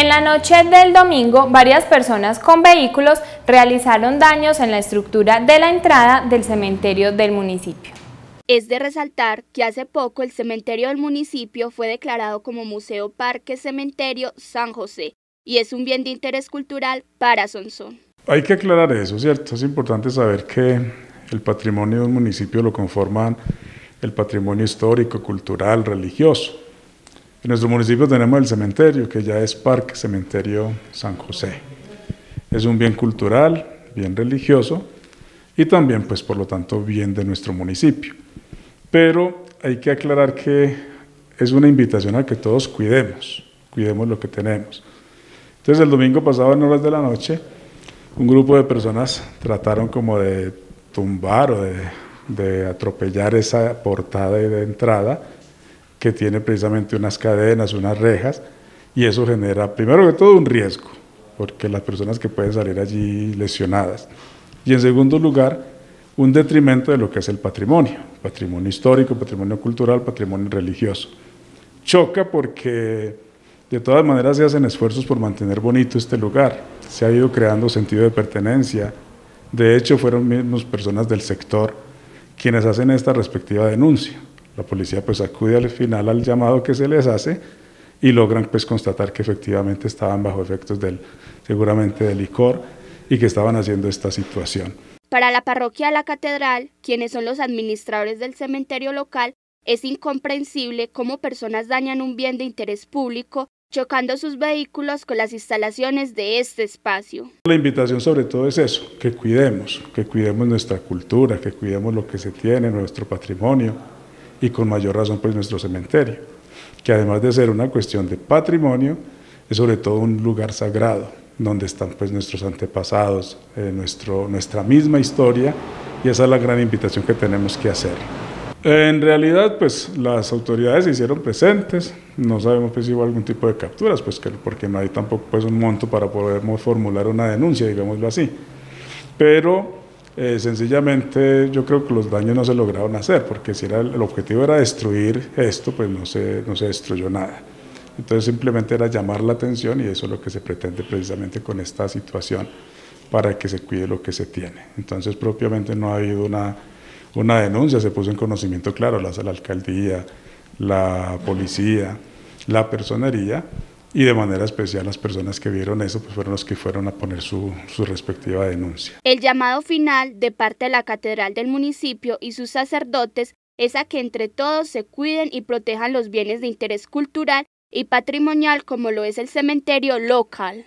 En la noche del domingo, varias personas con vehículos realizaron daños en la estructura de la entrada del cementerio del municipio. Es de resaltar que hace poco el cementerio del municipio fue declarado como Museo Parque Cementerio San José y es un bien de interés cultural para Sonsón. Hay que aclarar eso, ¿cierto? Es importante saber que el patrimonio de un municipio lo conforman el patrimonio histórico, cultural, religioso. En nuestro municipio tenemos el cementerio, que ya es Parque Cementerio San José. Es un bien cultural, bien religioso y también, pues por lo tanto, bien de nuestro municipio. Pero hay que aclarar que es una invitación a que todos cuidemos, cuidemos lo que tenemos. Entonces el domingo pasado en horas de la noche, un grupo de personas trataron como de tumbar o de, de atropellar esa portada de entrada que tiene precisamente unas cadenas, unas rejas, y eso genera, primero que todo, un riesgo, porque las personas que pueden salir allí lesionadas. Y en segundo lugar, un detrimento de lo que es el patrimonio, patrimonio histórico, patrimonio cultural, patrimonio religioso. Choca porque de todas maneras se hacen esfuerzos por mantener bonito este lugar, se ha ido creando sentido de pertenencia, de hecho fueron mismos personas del sector quienes hacen esta respectiva denuncia. La policía pues acude al final al llamado que se les hace y logran pues constatar que efectivamente estaban bajo efectos del seguramente del licor y que estaban haciendo esta situación. Para la parroquia de la catedral, quienes son los administradores del cementerio local, es incomprensible cómo personas dañan un bien de interés público chocando sus vehículos con las instalaciones de este espacio. La invitación sobre todo es eso, que cuidemos, que cuidemos nuestra cultura, que cuidemos lo que se tiene, nuestro patrimonio, y con mayor razón pues nuestro cementerio, que además de ser una cuestión de patrimonio, es sobre todo un lugar sagrado, donde están pues nuestros antepasados, eh, nuestro, nuestra misma historia, y esa es la gran invitación que tenemos que hacer. En realidad, pues las autoridades se hicieron presentes, no sabemos pues si hubo algún tipo de capturas, pues que, porque no hay tampoco pues un monto para poder formular una denuncia, digámoslo así. Pero eh, sencillamente yo creo que los daños no se lograron hacer, porque si era, el objetivo era destruir esto, pues no se, no se destruyó nada. Entonces simplemente era llamar la atención y eso es lo que se pretende precisamente con esta situación para que se cuide lo que se tiene. Entonces propiamente no ha habido una, una denuncia, se puso en conocimiento claro la, la alcaldía, la policía, la personería y de manera especial las personas que vieron eso pues fueron los que fueron a poner su, su, respectiva denuncia. El llamado final de parte de la catedral del municipio y sus sacerdotes es a que entre todos se cuiden y protejan los bienes de interés cultural y patrimonial como lo es el cementerio local.